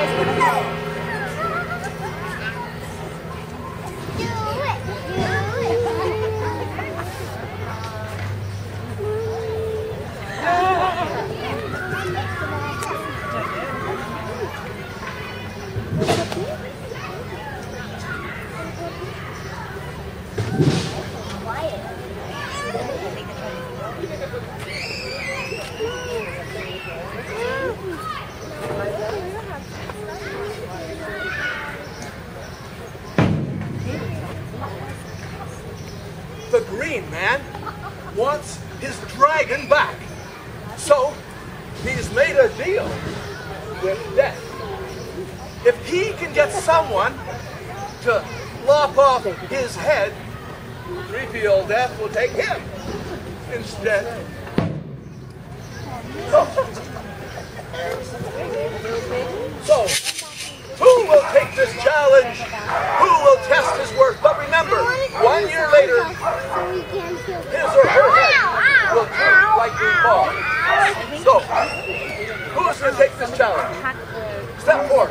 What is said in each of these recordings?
Não, não. Green Man wants his dragon back. So he's made a deal with death. If he can get someone to lop off his head, 3PO Death will take him instead. So, who will take this challenge? Who will test his work? But remember, one year later, his or her head will turn like your ball. So, who's going to take this challenge? Step forward.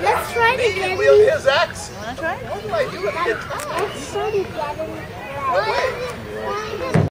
Let's try to He get can wield his axe. Wanna try? What do I do with it? Let's try to get him. No way.